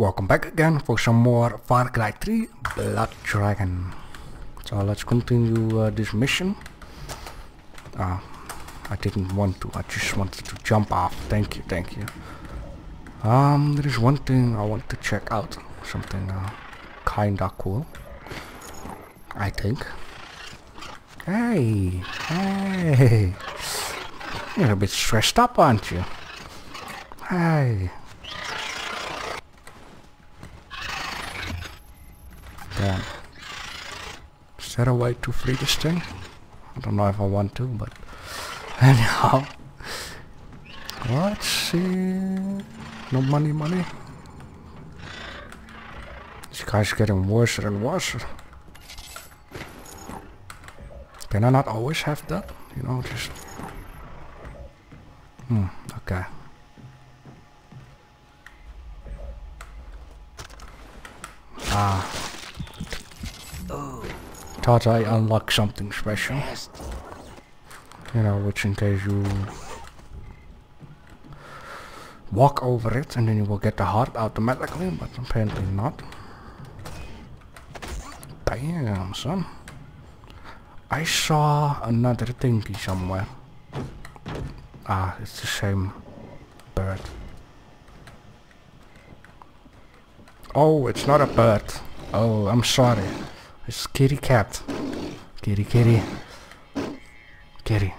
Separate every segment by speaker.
Speaker 1: Welcome back again for some more Far Cry 3 Blood Dragon. So let's continue uh, this mission. Ah, I didn't want to, I just wanted to jump off. Thank you, thank you. Um, there is one thing I want to check out. Something uh, kinda cool. I think. Hey, hey. You're a bit stressed up, aren't you? Hey. Damn. Is there a way to free this thing? I don't know if I want to, but anyhow. Let's see. No money, money. This guy's getting worse and worse. Can I not always have that? You know, just... Hmm, okay. Ah. Thought I unlocked something special. You know, which in case you walk over it and then you will get the heart automatically, but apparently not. Damn, son. I saw another thingy somewhere. Ah, it's the same bird. Oh, it's not a bird. Oh, I'm sorry. It's kitty cat. Kitty, kitty. Kitty.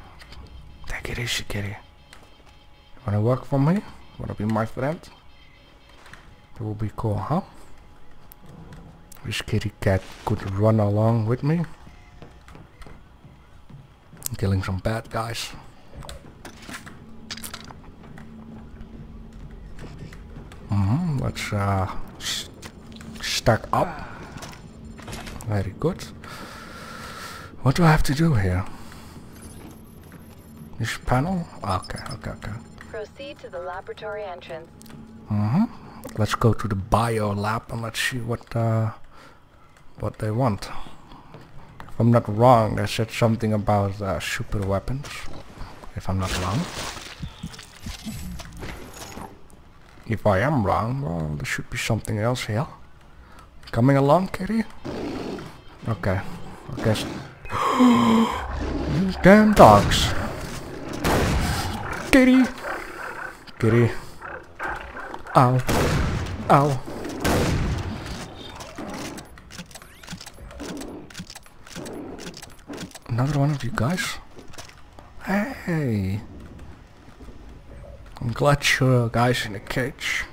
Speaker 1: Take it easy, kitty. Wanna work for me? Wanna be my friend? That would be cool, huh? Wish kitty cat could run along with me. Killing some bad guys. Mm -hmm, let's uh, stack up. Very good. What do I have to do here? This panel? Okay, okay, okay.
Speaker 2: Proceed to the laboratory entrance.
Speaker 1: Mm-hmm. Let's go to the bio lab and let's see what uh, what they want. If I'm not wrong, they said something about uh, super weapons. If I'm not wrong. If I am wrong, well, there should be something else here. Coming along, kitty? Okay, I guess. damn dogs. Kitty! Kitty. Ow. Ow. Another one of you guys? Hey! I'm glad you guys in the cage.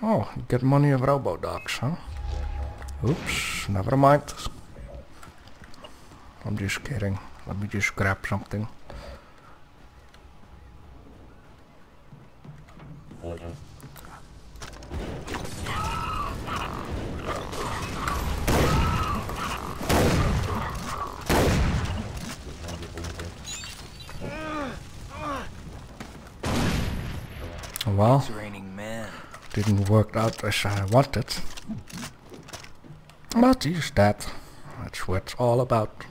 Speaker 1: Oh, get money of robo dogs, huh? Oops, never mind. I'm just kidding. Let me just grab something. Well. Didn't work out as I wanted. But dead. That's what it's all about.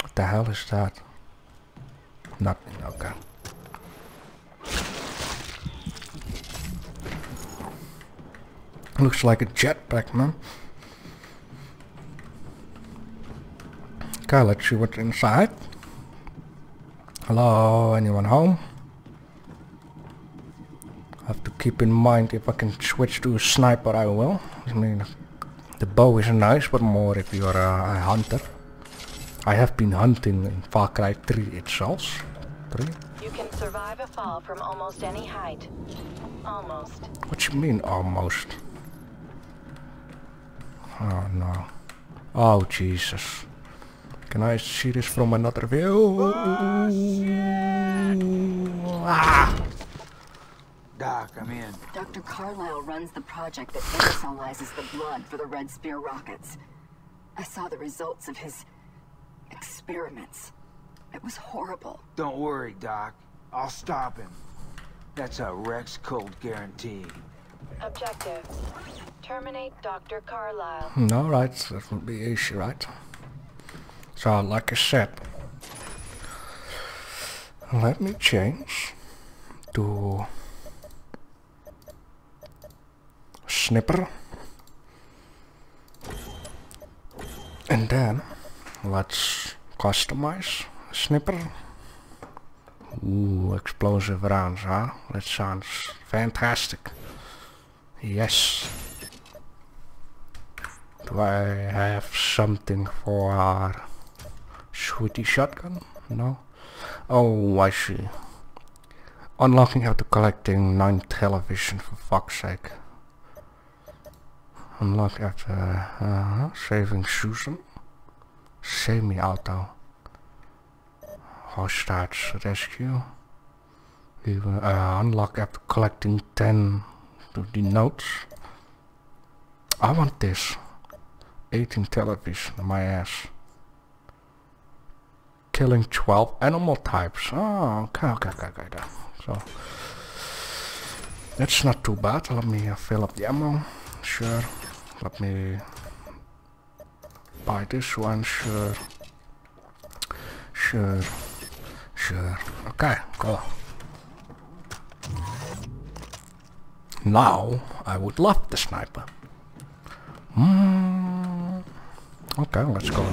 Speaker 1: What the hell is that? Nothing, okay. Looks like a jetpack, man. Okay, let's see what's inside. Hello, anyone home? have to keep in mind if I can switch to a sniper I will. I mean, the bow is nice, but more if you're a, a hunter. I have been hunting in Far Cry 3 itself. 3?
Speaker 2: You can survive a fall from almost any height. Almost.
Speaker 1: What you mean almost? Oh no. Oh Jesus. Can I see this from another view? ah!
Speaker 3: Doc, I'm in.
Speaker 4: Dr. Carlisle runs the project that aerosolizes the blood for the Red Spear rockets. I saw the results of his experiments. It was horrible.
Speaker 3: Don't worry, Doc. I'll stop him. That's a Rex Colt guarantee.
Speaker 2: Objective. Terminate Dr. Carlisle.
Speaker 1: Hmm, Alright, that would be easy, right? So, like I said, let me change. to snipper and then let's customize snipper Ooh, explosive rounds, huh? That sounds fantastic. Yes. Do I have something for our sweetie shotgun? No? Oh, I see. Unlocking after collecting 9 television for fuck's sake. Unlock after uh, saving Susan. Semi-auto. Hostage rescue. Uh, unlock after collecting 10 to the notes. I want this. 18 television, my ass. Killing 12 animal types. Oh, okay, okay, okay, okay. So, that's not too bad. Let me uh, fill up the ammo. Sure. Let me buy this one. Sure. Sure. Sure. Okay, go. Now, I would love the sniper. Mm. Okay, let's go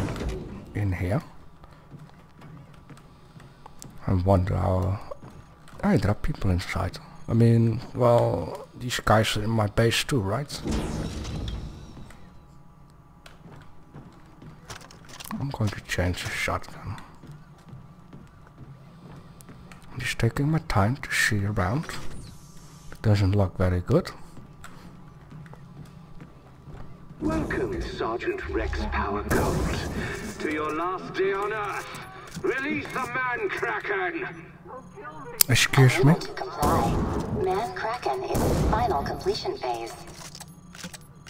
Speaker 1: in here. I wonder how... Hey, there are people inside. I mean, well, these guys are in my base too, right? I'm going to change the shotgun. I'm just taking my time to see around. It doesn't look very good.
Speaker 5: Welcome, Sergeant Rex Power Colt. To your last day on Earth. Release the man Kraken!
Speaker 1: Excuse me?
Speaker 2: Unable to comply. Man Kraken is in final completion phase.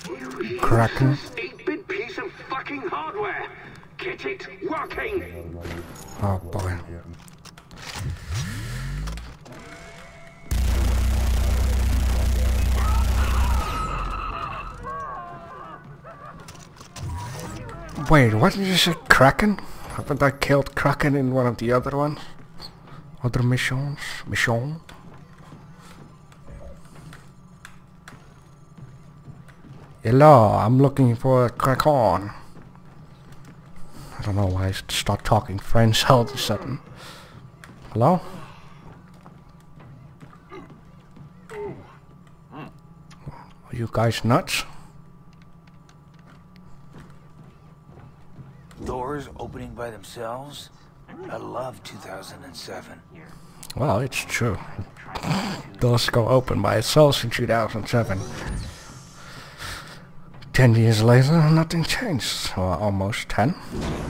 Speaker 5: You
Speaker 1: Kraken?
Speaker 5: useless 8-bit piece of fucking hardware! Get it working!
Speaker 1: Ah, oh boy. Wait, what did you say? Kraken? Haven't I killed Kraken in one of the other ones? Other missions? Mission? Hello, I'm looking for Kraken. I don't know why I start talking French all of a sudden. Hello? Are you guys nuts?
Speaker 3: Doors opening by themselves? I love 2007.
Speaker 1: Well, it's true. Doors go open by itself in 2007. Ten years later, nothing changed. Or almost ten.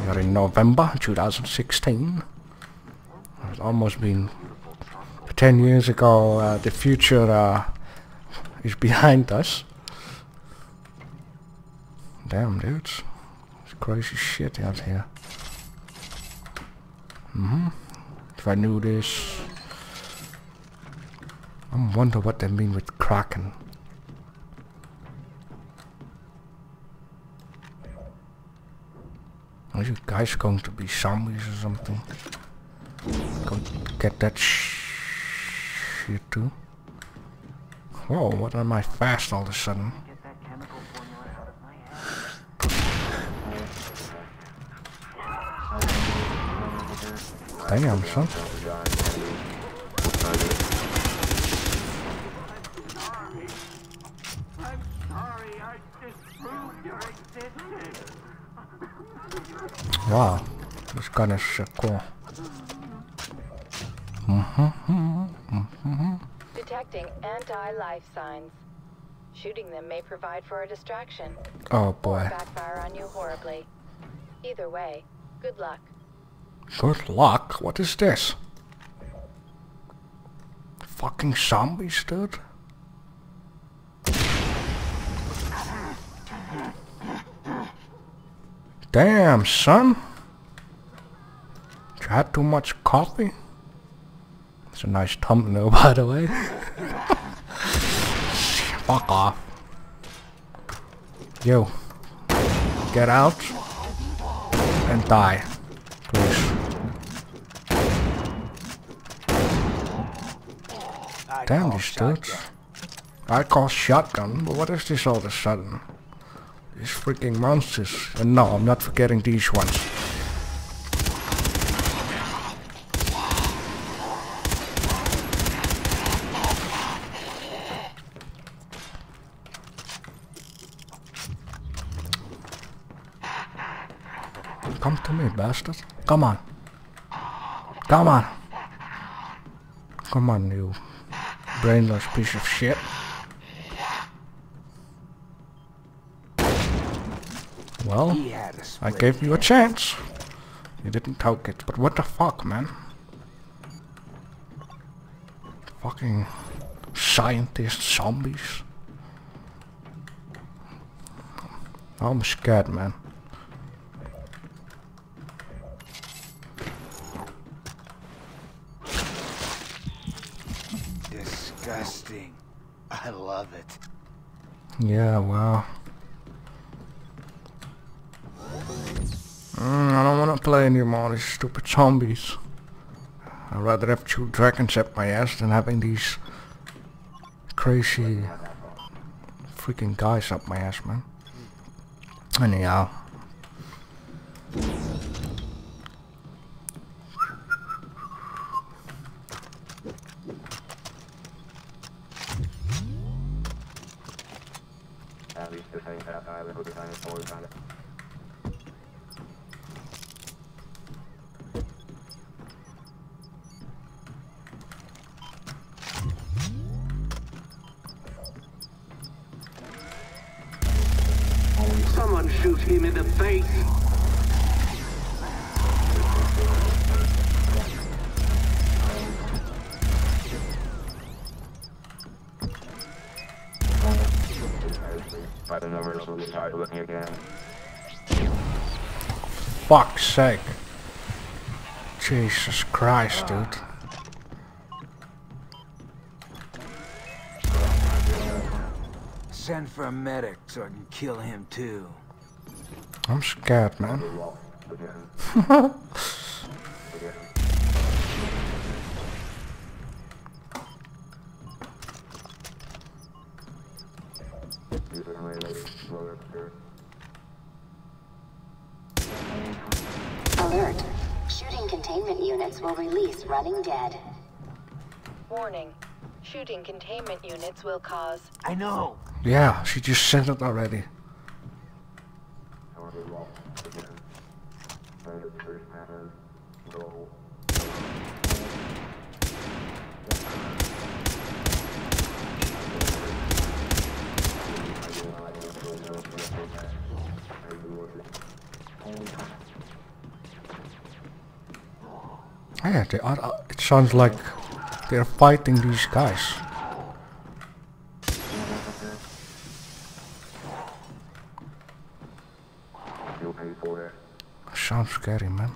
Speaker 1: We are in November 2016. It's almost been ten years ago. Uh, the future uh, is behind us. Damn, dudes. It's crazy shit out here. Mm-hmm. If I knew this... I wonder what they mean with Kraken. Are you guys going to be zombies or something? Go get that sh shit too. Whoa, what am I fast all of a sudden? Damn, son. Wow, this gun is so cool.
Speaker 2: Detecting anti-life signs. Shooting them may provide for a distraction.
Speaker 1: Oh boy.
Speaker 2: backfire on you horribly. Either way, good luck.
Speaker 1: Good luck. What is this? Fucking zombies, dude. Damn, son. You had too much coffee? It's a nice thumbnail, by the way. Fuck off. Yo. Get out. And die. Please. Damn these dudes. I call shotgun, but what is this all of a sudden? These freaking monsters. And no, I'm not forgetting these ones. Come to me, bastard. Come on. Come on. Come on, you brainless piece of shit. Well,
Speaker 3: He had a
Speaker 1: I gave you a chance. You didn't take it, but what the fuck, man? Fucking scientist zombies. Oh, I'm scared, man.
Speaker 3: Disgusting. I love it.
Speaker 1: Yeah, well. Play anymore, these stupid zombies. I'd rather have two dragons up my ass than having these crazy freaking guys up my ass, man. Anyhow. Sake. Jesus Christ, dude.
Speaker 3: Send for a medic so I can kill him too.
Speaker 1: I'm scared, man.
Speaker 6: release dead.
Speaker 2: Warning. Shooting containment units will cause
Speaker 3: I know.
Speaker 1: Yeah, she just sent it already. Yeah, they are, uh, it sounds like they're fighting these guys. Sounds scary, man.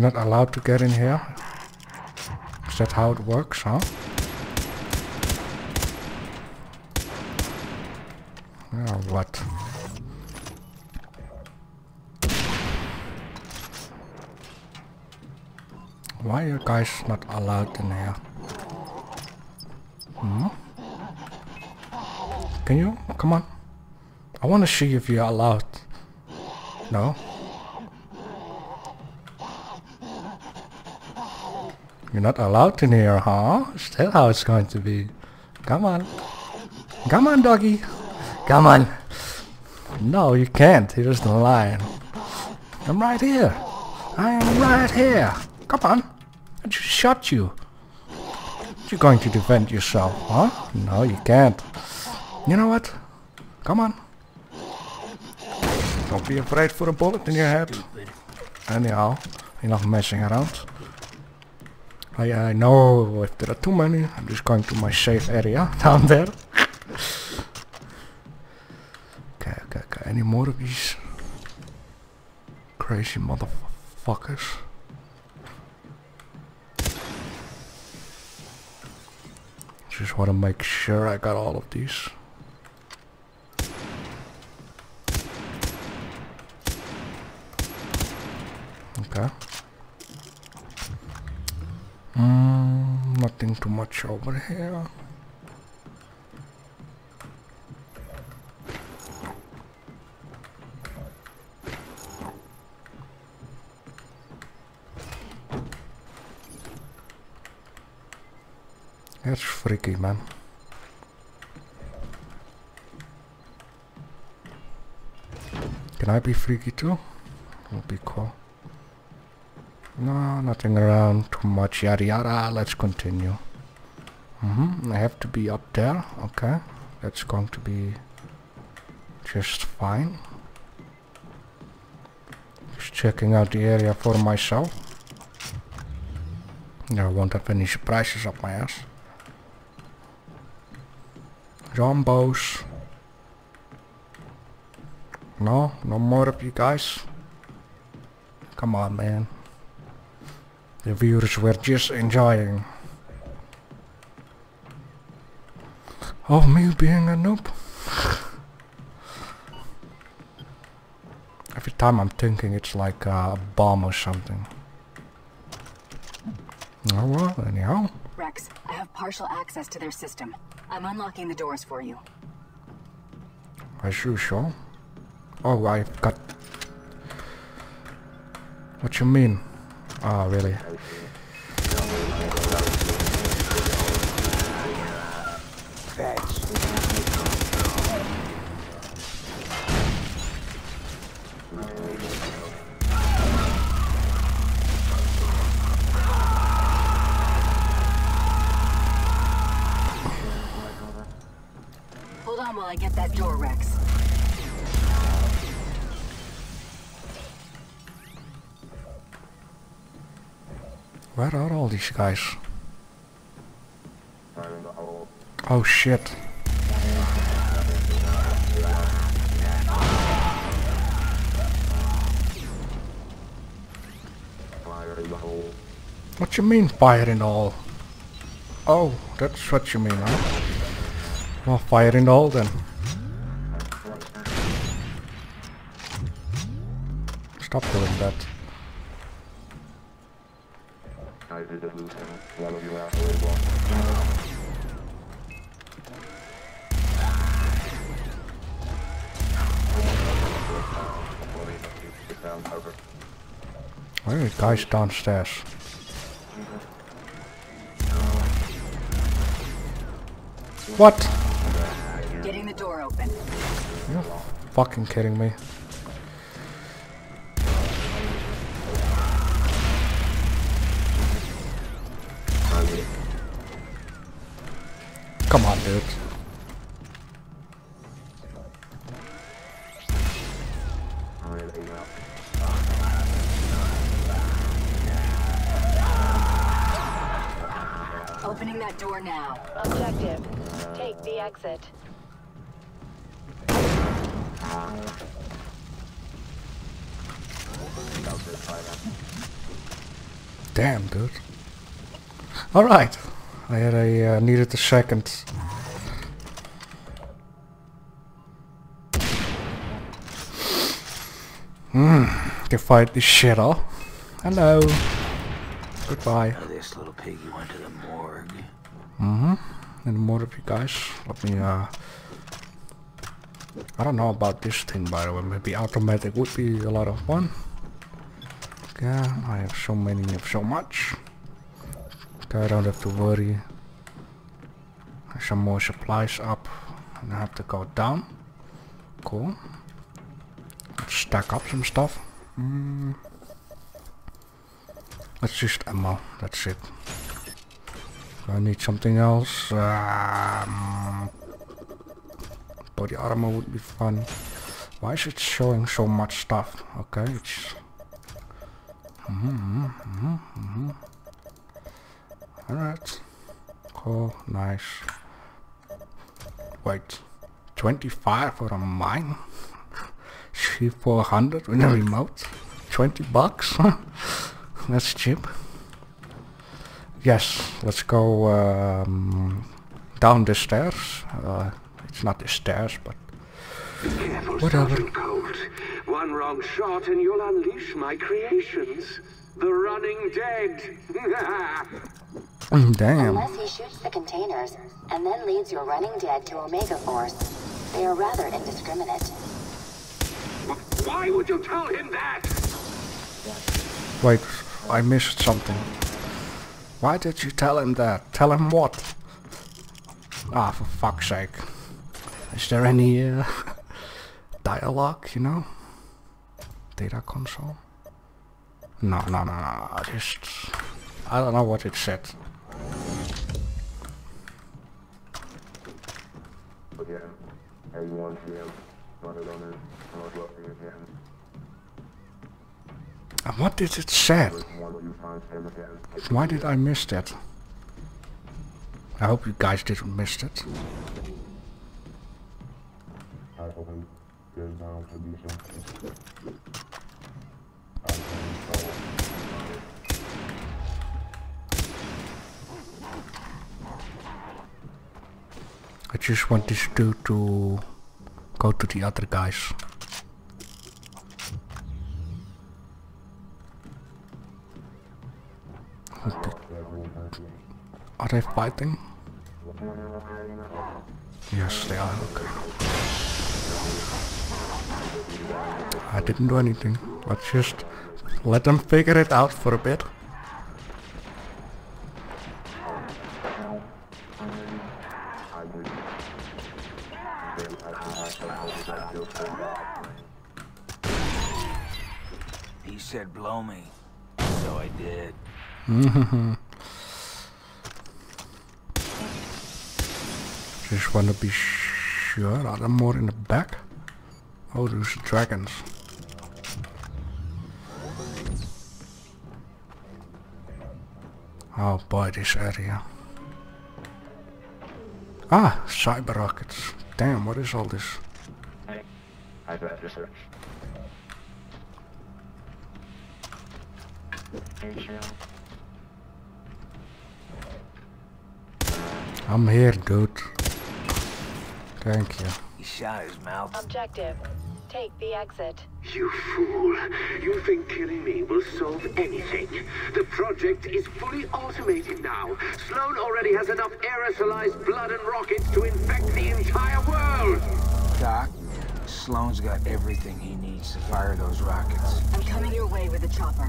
Speaker 1: You're not allowed to get in here? Is that how it works, huh? Yeah, what? Why are you guys not allowed in here? Hmm? Can you? Come on. I want to see if you're allowed. No? You're not allowed in here, huh? That how it's going to be? Come on. Come on, doggy. Come on. No, you can't. Here's the lion. I'm right here. I am right here. Come on. I just shot you. You're going to defend yourself, huh? No, you can't. You know what? Come on. Don't be afraid for a bullet in your head. Anyhow, enough messing around. I, I know if there are too many, I'm just going to my safe area down there. Okay, okay, okay. Any more of these Crazy motherfuckers. Just want to make sure I got all of these. Okay. Nothing too much over here. That's freaky, man. Can I be freaky too? Would be cool. No, nothing around too much yada yada. Let's continue. Mm hmm I have to be up there. Okay. That's going to be just fine. Just checking out the area for myself. I won't have any surprises up my ass. Zombos. No, no more of you guys. Come on, man. The viewers were just enjoying. Of me being a noob. Every time I'm thinking it's like a bomb or something. Oh well, anyhow.
Speaker 4: Rex, I have partial access to their system. I'm unlocking the doors for you.
Speaker 1: As usual. Oh, I've got... What you mean? Ah, really? Where are all these guys?
Speaker 7: In the hole.
Speaker 1: Oh shit.
Speaker 7: In the hole.
Speaker 1: What you mean fire and all? Oh, that's what you mean, huh? Well, fire and all then. Stop doing that.
Speaker 7: I did it, Lieutenant. Level you out, Louisville. Get down.
Speaker 1: Where are the guys downstairs? What?
Speaker 4: Getting the door open.
Speaker 1: You're fucking kidding me. Come on, dude.
Speaker 4: Opening that door now.
Speaker 2: Objective. Take the exit.
Speaker 1: Damn, dude. Alright. I had a uh, needed a second. Hmm. Can fight this shit off. Hello. Goodbye.
Speaker 3: Now this little piggy went to the morgue.
Speaker 1: Mm-hmm. And more of you guys. Let me uh I don't know about this thing by the way. Maybe automatic would be a lot of fun. Yeah, I have so many of so much. I don't have to worry. Some more supplies up. And I have to go down. Cool. Let's stack up some stuff. Mm. Let's just ammo. That's it. I need something else. Um, body armor would be fun. Why is it showing so much stuff? Okay, it's. Mm-hmm, mm-hmm, mm-hmm. Alright. Cool, nice. Wait, 25 for a mine? C400 with a remote? 20 bucks? That's cheap. Yes, let's go um, down the stairs. Uh, it's not the stairs, but
Speaker 5: careful,
Speaker 1: Whatever.
Speaker 5: Sergeant Colt. One wrong shot and you'll unleash my creations. The running dead.
Speaker 1: Mm, damn.
Speaker 6: Unless he shoots the containers and then leads your running dead to Omega Force, they are rather indiscriminate.
Speaker 5: Why would you tell him that?
Speaker 1: Wait, I missed something. Why did you tell him that? Tell him what? Ah, for fuck's sake. Is there any uh, dialogue, you know? Data console? No, no, no, no, just... I don't know what it said.
Speaker 7: Again, A1 PM, running on it, northwestern again.
Speaker 1: And what did it say? Why did I miss that? I hope you guys didn't miss it.
Speaker 7: I hope him goes down to be something.
Speaker 1: I just want this dude to go to the other guys. Are they fighting? Yes, they are. Okay. I didn't do anything. Let's just let them figure it out for a bit.
Speaker 3: He said blow me, so I did.
Speaker 1: Just wanna be sure. Are there more in the back? Oh, those dragons. Oh boy, this area. Ah, cyber rockets. Damn, what is all this?
Speaker 7: I bet research.
Speaker 1: I'm here, dude. Thank you.
Speaker 3: He shot his mouth.
Speaker 2: Objective. Take the exit.
Speaker 5: You fool. You think killing me will solve anything. The project is fully automated now. Sloan already has enough aerosolized blood and rockets to infect the entire world.
Speaker 3: Doc, Sloan's got everything he needs to fire those rockets.
Speaker 4: I'm coming your way with a chopper.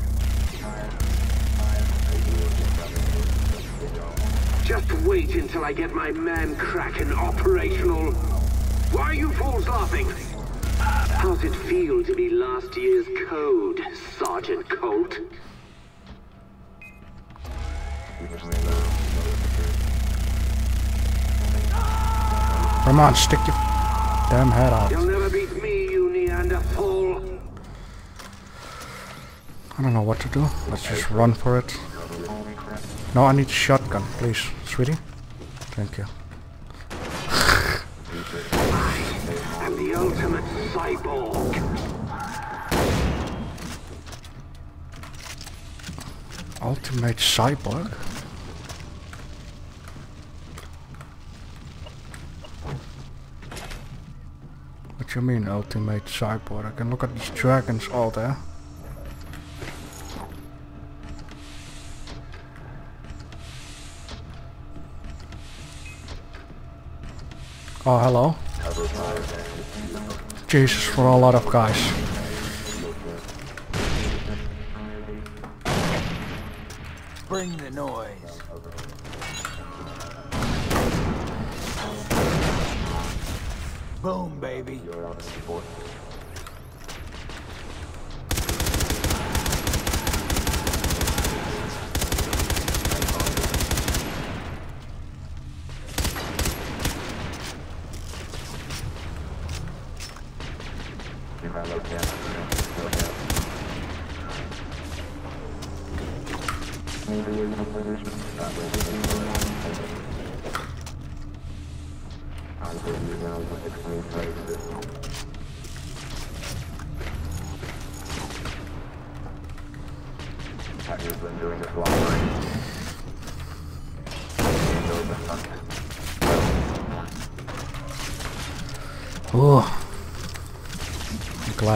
Speaker 5: Just wait until I get my man Kraken operational. Why are you fools laughing? How's it feel to be last year's code, Sergeant Colt?
Speaker 1: Come on, stick your damn head out.
Speaker 5: You'll never beat me, you Neanderthal.
Speaker 1: I don't know what to do. Let's just run for it. No, I need a shotgun, please, sweetie. Thank you.
Speaker 5: I'm the ultimate cyborg.
Speaker 1: Ultimate cyborg? What do you mean ultimate cyborg? I can look at these dragons all there. Oh, hello. Jesus, for a lot of guys.
Speaker 3: Bring the noise. Boom, baby.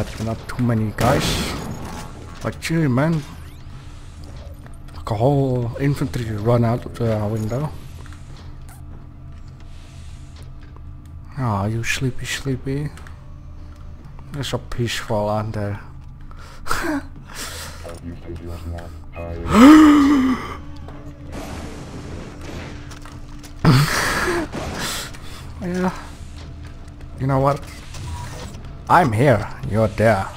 Speaker 1: Glad not too many guys. Like you, man. Like a whole infantry run out of the window. Ah, you sleepy, sleepy. It's so peaceful out there. Yeah. You know what? I'm here. You're there.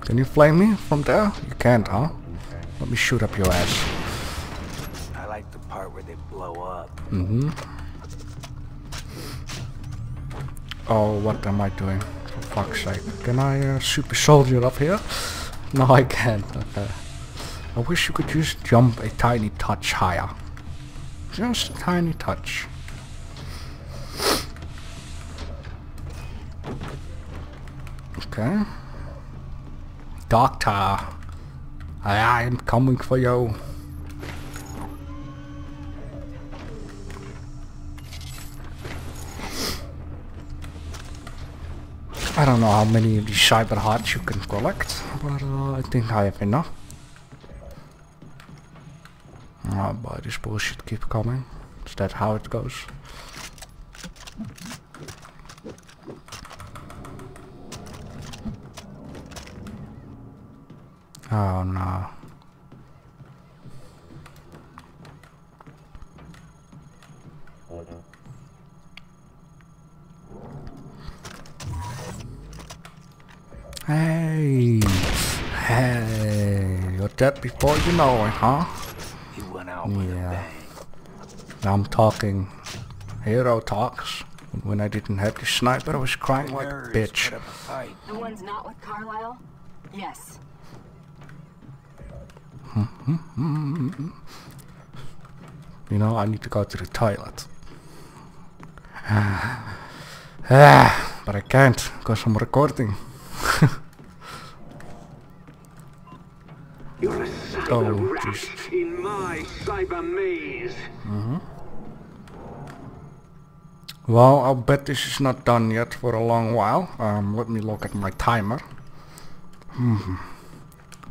Speaker 1: Can you flame me from there? You can't, huh? Let me shoot up your ass.
Speaker 3: I like the part where they blow up.
Speaker 1: Mm-hmm. Oh, what am I doing? For fuck's sake. Can I uh, super soldier up here? No, I can't. Okay. I wish you could just jump a tiny touch higher. Just a tiny touch. Okay. Doctor. I am coming for you. I don't know how many of these cyber hearts you can collect, but uh, I think I have enough. Oh boy, this bullshit keep coming. Is that how it goes? Oh no. Hey, hey, you're dead before you know it, huh?
Speaker 3: He went out with a
Speaker 1: Yeah.
Speaker 3: bang.
Speaker 1: I'm talking hero talks. When I didn't have the sniper, I was crying like a bitch.
Speaker 3: a fight.
Speaker 4: The ones not with Carlisle? Yes.
Speaker 1: You know, I need to go to the toilet. Ah, but I can't because I'm recording.
Speaker 5: You're a cyber
Speaker 1: Oh,
Speaker 5: rat in my cyber maze.
Speaker 1: Well, I'll bet this is not done yet for a long while. Um, let me look at my timer. Hmm.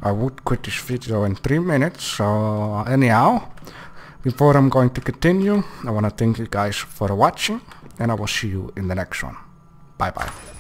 Speaker 1: I would quit this video in 3 minutes, so anyhow, before I'm going to continue, I want to thank you guys for watching, and I will see you in the next one. Bye bye.